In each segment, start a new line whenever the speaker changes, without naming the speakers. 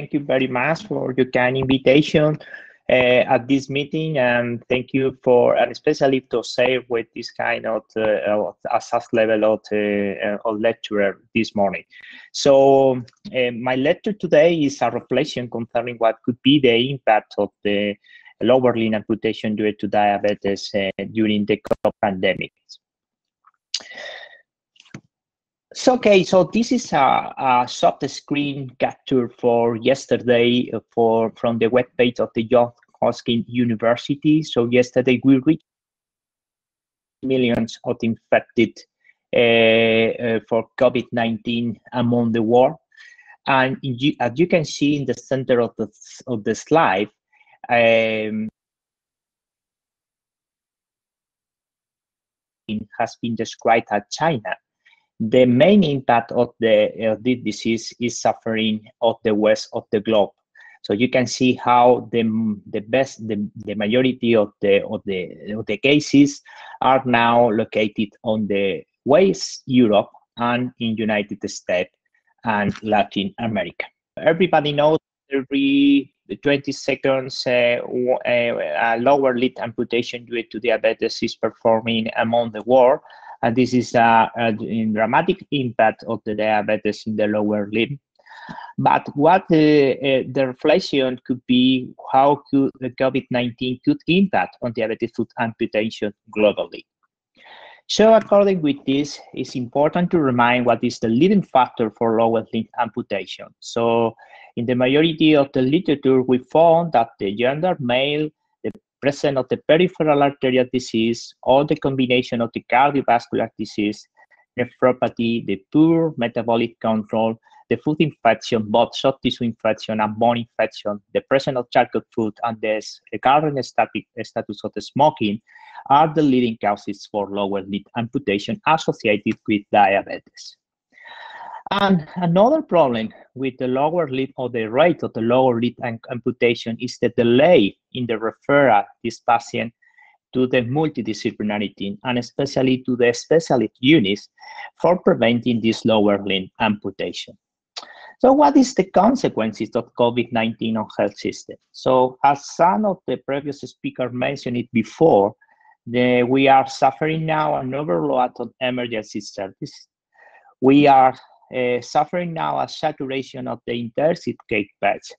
thank you very much for your kind invitation uh, at this meeting, and thank you for, and especially to say with this kind of uh, assess level of, uh, of lecturer this morning. So uh, my lecture today is a reflection concerning what could be the impact of the lower limb amputation due to diabetes uh, during the pandemic. So, okay, so this is a, a soft screen capture for yesterday for from the web page of the Johns Hopkins University. So yesterday we reached millions of infected uh, uh, for COVID-19 among the world. And you, as you can see in the center of the, of the slide, um, has been described as China the main impact of the this disease is suffering of the west of the globe. So you can see how the the best the, the majority of the of the of the cases are now located on the West Europe and in United States and Latin America. Everybody knows every 20 seconds uh, a lower limb amputation due to diabetes is performing among the world and this is a, a dramatic impact of the diabetes in the lower limb. But what uh, uh, the reflection could be, how could the COVID-19 could impact on diabetic foot amputation globally? So according with this, it's important to remind what is the leading factor for lower limb amputation. So in the majority of the literature, we found that the gender male presence of the peripheral arterial disease or the combination of the cardiovascular disease, nephropathy, the poor metabolic control, the foot infection, both soft tissue infection and bone infection, the presence of Charcot foot, and the current static uh, status of the smoking are the leading causes for lower limb amputation associated with diabetes. And another problem with the lower limb or the rate of the lower limb amputation is the delay in the referral this patient to the multidisciplinary team and especially to the specialist units for preventing this lower limb amputation. So what is the consequences of COVID-19 on health system? So as some of the previous speaker mentioned it before, the, we are suffering now an overload of emergency services. We are Uh, suffering now a saturation of the care beds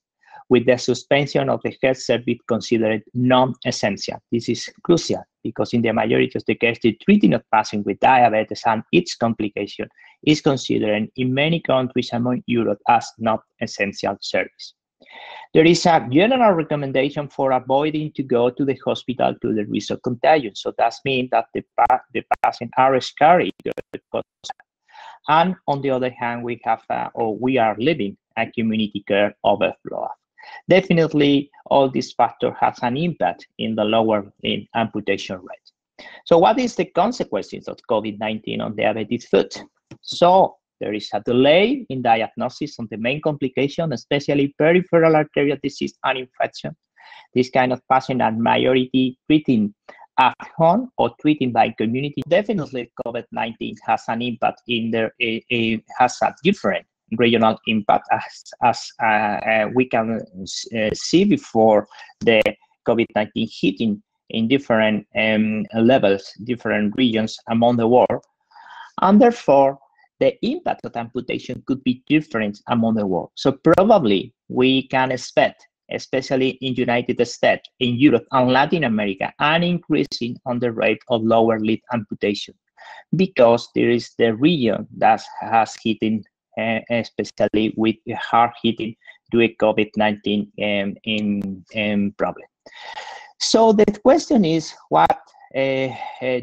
with the suspension of the health service considered non-essential. This is crucial because in the majority of the cases, the treating of patients with diabetes and its complication is considered in many countries among Europe as not essential service. There is a general recommendation for avoiding to go to the hospital to the risk of contagion. So that means that the, the patient are scared and on the other hand, we have uh, or we are living a community care overflow. Definitely, all these factors has an impact in the lower limb amputation rate. So what is the consequences of COVID-19 on diabetic foot? So there is a delay in diagnosis on the main complication, especially peripheral arterial disease and infection. This kind of patient are majority treating at home or treated by community. Definitely, COVID-19 has an impact in there. It, it, has a different regional impact as, as uh, uh, we can uh, see before the COVID-19 hitting in different um, levels, different regions among the world. And therefore, the impact of amputation could be different among the world. So probably we can expect especially in United States, in Europe and Latin America, and increasing on the rate of lower limb amputation because there is the region that has hitting, uh, especially with hard hitting due to COVID-19 um, in, in problem. So the question is, what uh,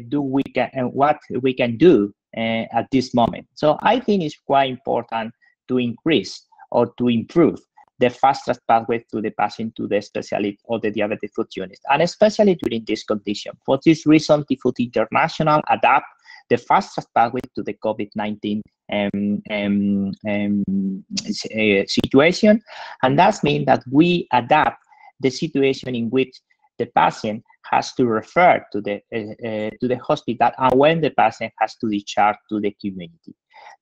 do we can, uh, what we can do uh, at this moment? So I think it's quite important to increase or to improve the fastest pathway to the patient to the specialist or the diabetic foot unit, and especially during this condition. For this reason, Foot International adapt the fastest pathway to the COVID-19 um, um, um, uh, situation, and that means that we adapt the situation in which the patient has to refer to the uh, uh, to the hospital and when the patient has to discharge to the community.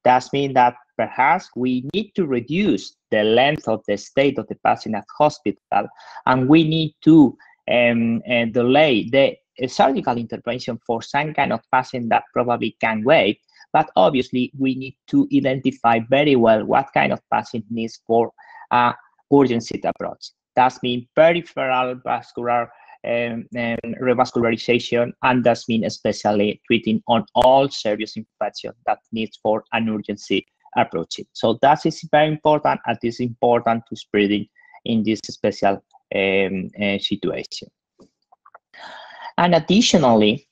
That means that perhaps we need to reduce the length of the stay of the patient at hospital, and we need to um, uh, delay the uh, surgical intervention for some kind of patient that probably can wait. But obviously, we need to identify very well what kind of patient needs for a urgency approach. That means peripheral vascular um, um, revascularization, and that means especially treating on all serious infection that needs for an urgency approach. It. So that is very important and is important to spreading in this special um, uh, situation. And additionally,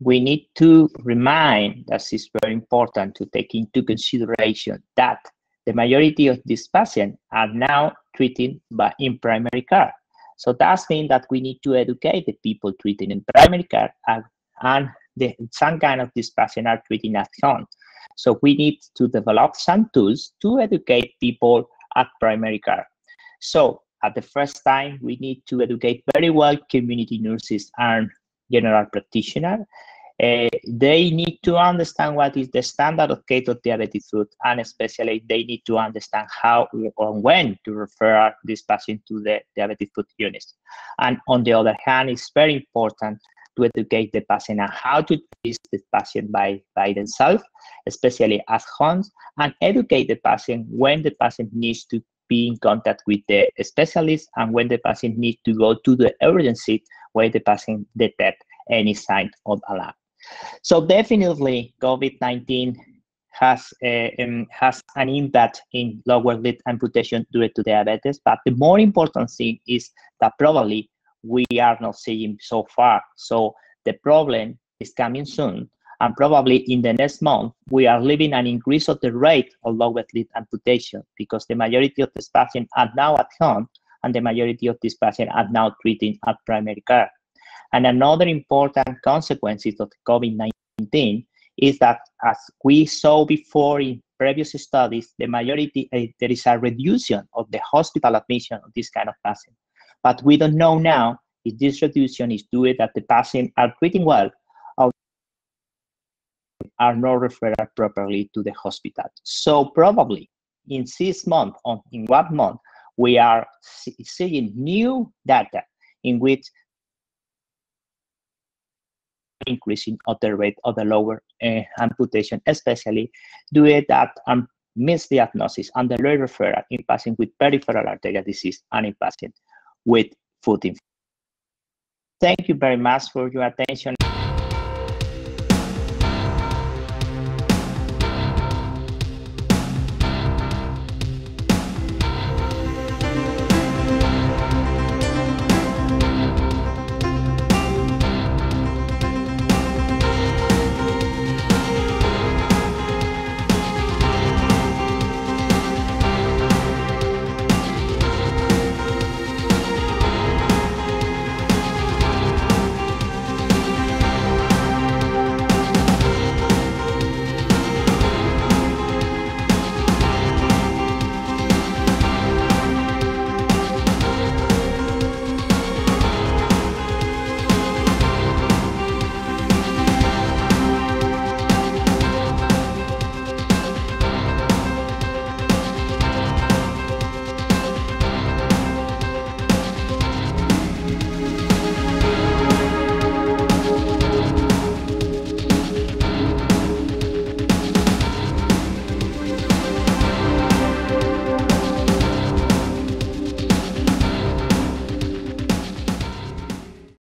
we need to remind that it's very important to take into consideration that the majority of these patients are now treated by in primary care. So that means that we need to educate the people treating in primary care and, and the, some kind of these patients are treating at home. So we need to develop some tools to educate people at primary care. So at the first time, we need to educate very well community nurses and general practitioners. Uh, they need to understand what is the standard of care of diabetic foot, and especially they need to understand how or when to refer this patient to the diabetic foot unit. And on the other hand, it's very important to educate the patient on how to treat the patient by, by themselves, especially at home, and educate the patient when the patient needs to be in contact with the specialist and when the patient needs to go to the emergency where the patient detect any sign of alarm. So definitely COVID-19 has uh, um, has an impact in lower limb amputation due to diabetes, but the more important thing is that probably we are not seeing so far. So the problem is coming soon, and probably in the next month, we are living an increase of the rate of lower limb amputation because the majority of these patients are now at home and the majority of these patients are now treated at primary care. And another important consequence of COVID-19 is that as we saw before in previous studies, the majority, uh, there is a reduction of the hospital admission of this kind of patients. But we don't know now if this reduction is due that the patients are treating well or are not referred properly to the hospital. So probably in six months, or in one month, we are seeing new data in which increasing of the rate of the lower uh, amputation, especially due that um, misdiagnosis and the low referral in patients with peripheral arterial disease and in patients with foot infection. Thank you very much for your attention.